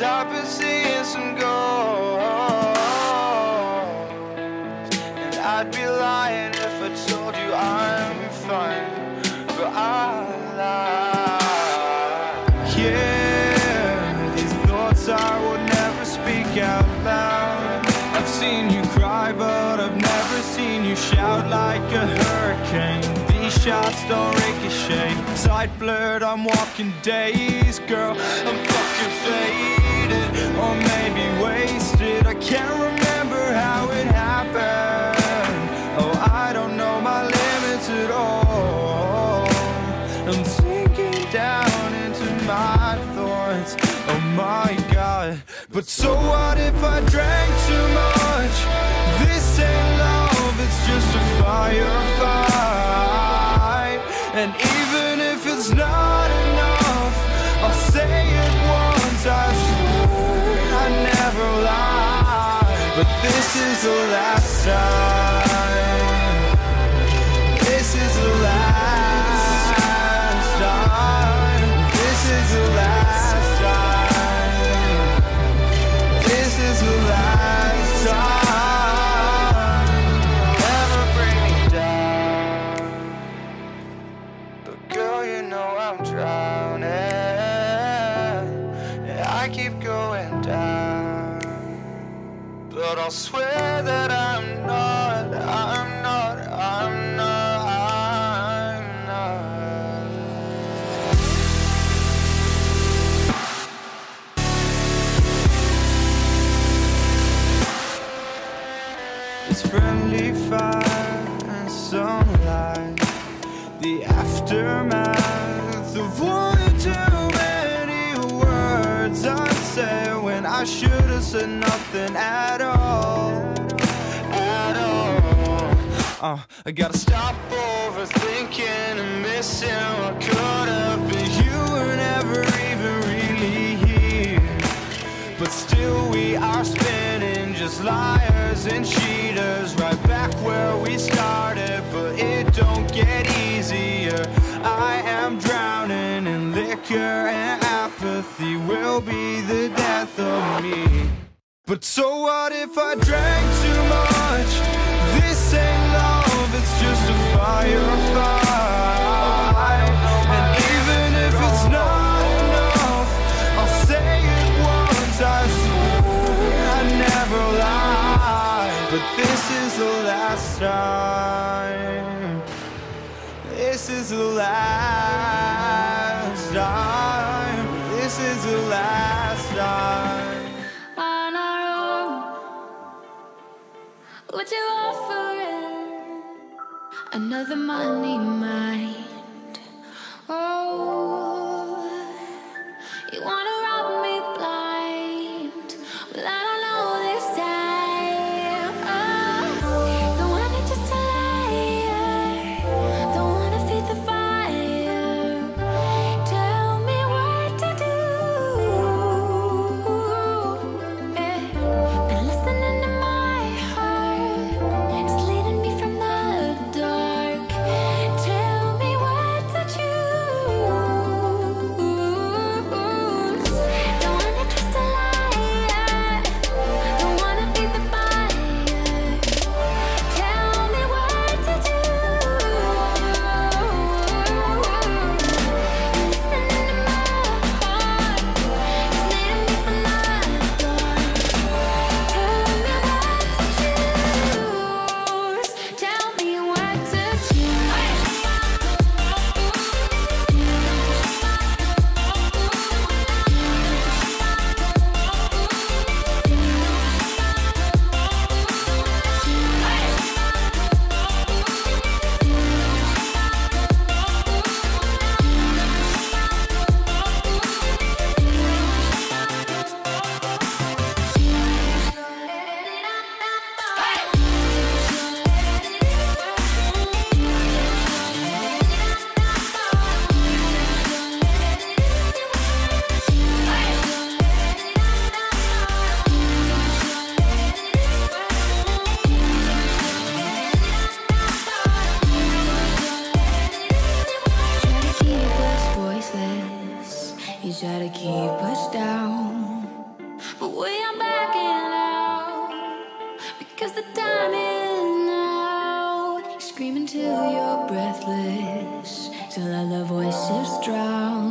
up been seeing some ghosts. And I'd be lying if I told you I'm fine, but I lie. Yeah, shots don't ricochet. Sight blurred, I'm walking days, girl. I'm fucking faded, or maybe wasted. I can't remember how it happened. Oh, I don't know my limits at all. I'm sinking down into my thoughts. Oh my god. But so what if I drank too much? This ain't love, it's just a firefight. But this is the last time. I'll swear that I'm not, I'm not, I'm not, I'm not. It's friendly fire and sunlight. The aftermath of one too many words I said when I should have said nothing at all. Uh, I gotta stop overthinking and missing what could have been. You were never even really here. But still we are spinning just liars and cheaters Right back where we started But it don't get easier I am drowning in liquor and apathy Will be the death of me But so what if I drank too much? Time I never lied but This is the last time This is the last time This is the last time on our own. What you offering? Another money mind. backing out because the time is now. You're screaming till you're breathless, till all the voices drown.